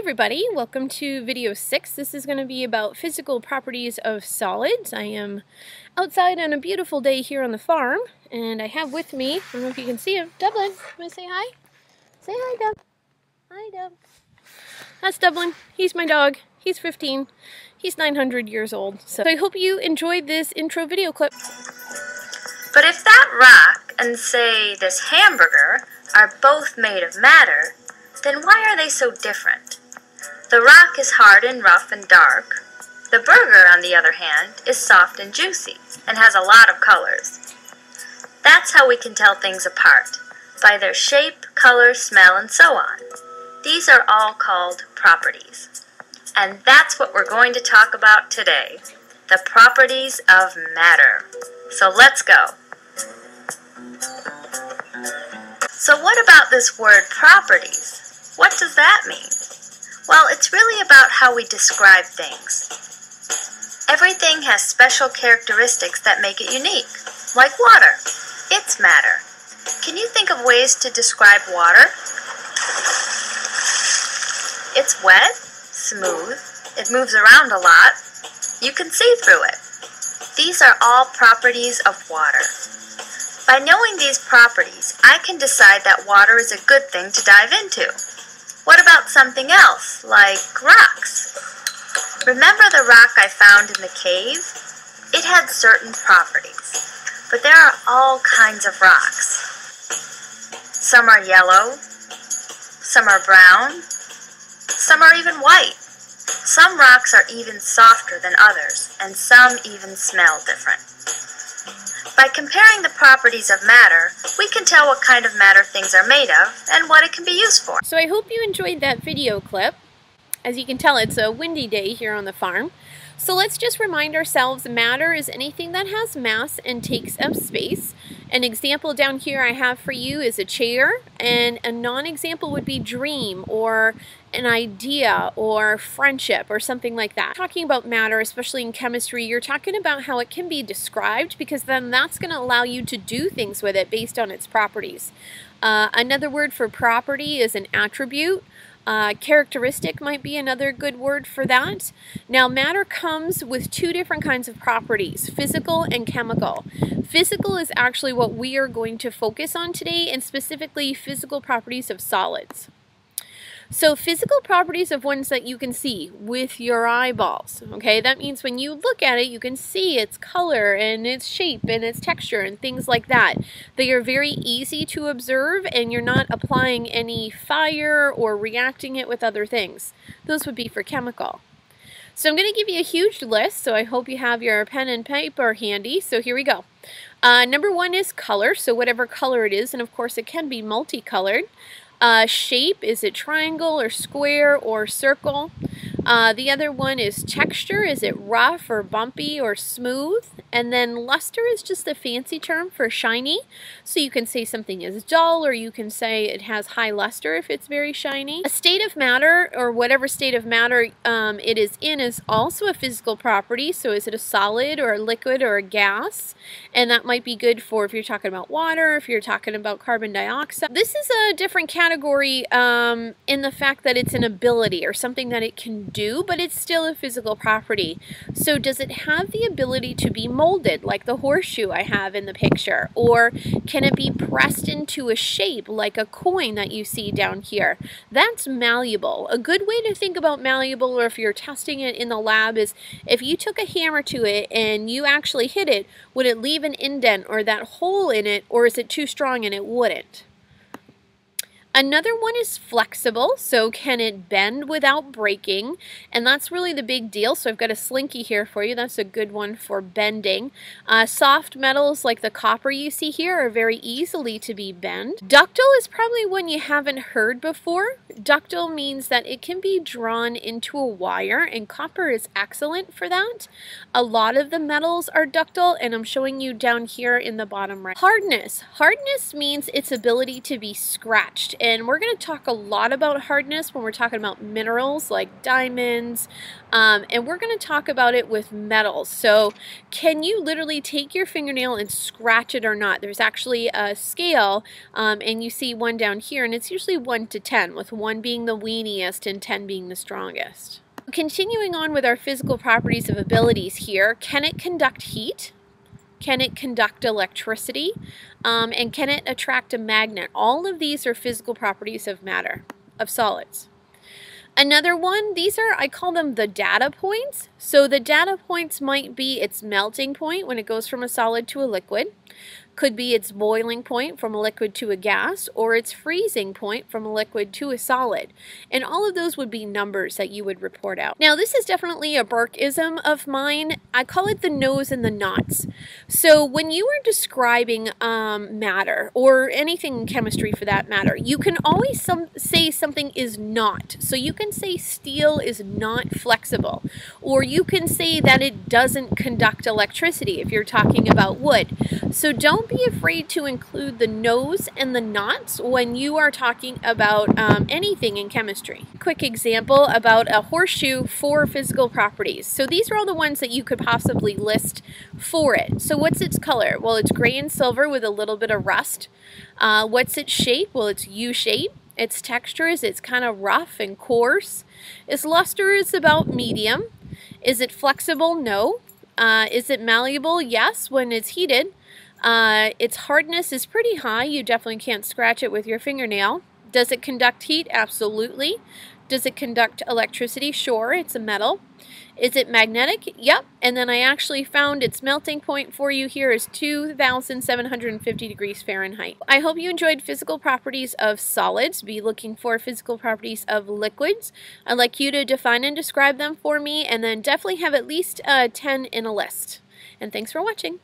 everybody, welcome to video 6. This is going to be about physical properties of solids. I am outside on a beautiful day here on the farm, and I have with me, I don't know if you can see him, Dublin. Want to say hi? Say hi, Dub. Hi, Dub. That's Dublin. He's my dog. He's 15. He's 900 years old. So I hope you enjoyed this intro video clip. But if that rock and, say, this hamburger are both made of matter, then why are they so different? The rock is hard and rough and dark. The burger, on the other hand, is soft and juicy and has a lot of colors. That's how we can tell things apart, by their shape, color, smell, and so on. These are all called properties. And that's what we're going to talk about today, the properties of matter. So let's go. So what about this word properties? What does that mean? Well, it's really about how we describe things. Everything has special characteristics that make it unique, like water. It's matter. Can you think of ways to describe water? It's wet, smooth, it moves around a lot. You can see through it. These are all properties of water. By knowing these properties, I can decide that water is a good thing to dive into. What about something else, like rocks? Remember the rock I found in the cave? It had certain properties, but there are all kinds of rocks. Some are yellow, some are brown, some are even white. Some rocks are even softer than others, and some even smell different. By comparing the properties of matter, we can tell what kind of matter things are made of and what it can be used for. So I hope you enjoyed that video clip. As you can tell, it's a windy day here on the farm. So let's just remind ourselves matter is anything that has mass and takes up space. An example down here I have for you is a chair, and a non-example would be dream or an idea or friendship or something like that. Talking about matter, especially in chemistry, you're talking about how it can be described because then that's going to allow you to do things with it based on its properties. Uh, another word for property is an attribute. Uh, characteristic might be another good word for that. Now, matter comes with two different kinds of properties, physical and chemical. Physical is actually what we are going to focus on today, and specifically physical properties of solids. So physical properties of ones that you can see with your eyeballs, okay? That means when you look at it, you can see its color and its shape and its texture and things like that. They are very easy to observe and you're not applying any fire or reacting it with other things. Those would be for chemical. So I'm going to give you a huge list, so I hope you have your pen and paper handy. So here we go. Uh, number one is color, so whatever color it is, and of course it can be multicolored. Uh, shape, is it triangle or square or circle? Uh, the other one is texture, is it rough or bumpy or smooth? And then luster is just a fancy term for shiny. So you can say something is dull or you can say it has high luster if it's very shiny. A state of matter or whatever state of matter um, it is in is also a physical property. So is it a solid or a liquid or a gas? And that might be good for if you're talking about water, if you're talking about carbon dioxide. This is a different category um, in the fact that it's an ability or something that it can do, but it's still a physical property. So does it have the ability to be molded like the horseshoe I have in the picture? Or can it be pressed into a shape like a coin that you see down here? That's malleable. A good way to think about malleable or if you're testing it in the lab is if you took a hammer to it and you actually hit it, would it leave an indent or that hole in it or is it too strong and it wouldn't? Another one is flexible, so can it bend without breaking? And that's really the big deal. So I've got a slinky here for you. That's a good one for bending. Uh, soft metals like the copper you see here are very easily to be bent. Ductile is probably one you haven't heard before. Ductile means that it can be drawn into a wire and copper is excellent for that. A lot of the metals are ductile and I'm showing you down here in the bottom right. Hardness. Hardness means its ability to be scratched and we're going to talk a lot about hardness when we're talking about minerals like diamonds, um, and we're going to talk about it with metals. So, can you literally take your fingernail and scratch it or not? There's actually a scale, um, and you see one down here, and it's usually 1 to 10, with 1 being the weeniest and 10 being the strongest. Continuing on with our physical properties of abilities here, can it conduct heat? Can it conduct electricity? Um, and can it attract a magnet? All of these are physical properties of matter, of solids. Another one, these are, I call them the data points. So the data points might be its melting point when it goes from a solid to a liquid could be its boiling point from a liquid to a gas or its freezing point from a liquid to a solid. And all of those would be numbers that you would report out. Now, this is definitely a Burkeism of mine. I call it the nose and the knots. So when you are describing um, matter or anything in chemistry for that matter, you can always some, say something is not. So you can say steel is not flexible or you can say that it doesn't conduct electricity if you're talking about wood. So don't be afraid to include the nose and the knots when you are talking about um, anything in chemistry. Quick example about a horseshoe for physical properties. So these are all the ones that you could possibly list for it. So what's its color? Well, it's gray and silver with a little bit of rust. Uh, what's its shape? Well, it's U-shape. Its texture is it's kind of rough and coarse. Its luster is about medium. Is it flexible? No. Uh, is it malleable? Yes, when it's heated. Uh, its hardness is pretty high. You definitely can't scratch it with your fingernail. Does it conduct heat? Absolutely. Does it conduct electricity? Sure, it's a metal. Is it magnetic? Yep. And then I actually found its melting point for you here is 2,750 degrees Fahrenheit. I hope you enjoyed physical properties of solids. Be looking for physical properties of liquids. I'd like you to define and describe them for me and then definitely have at least uh, 10 in a list. And thanks for watching.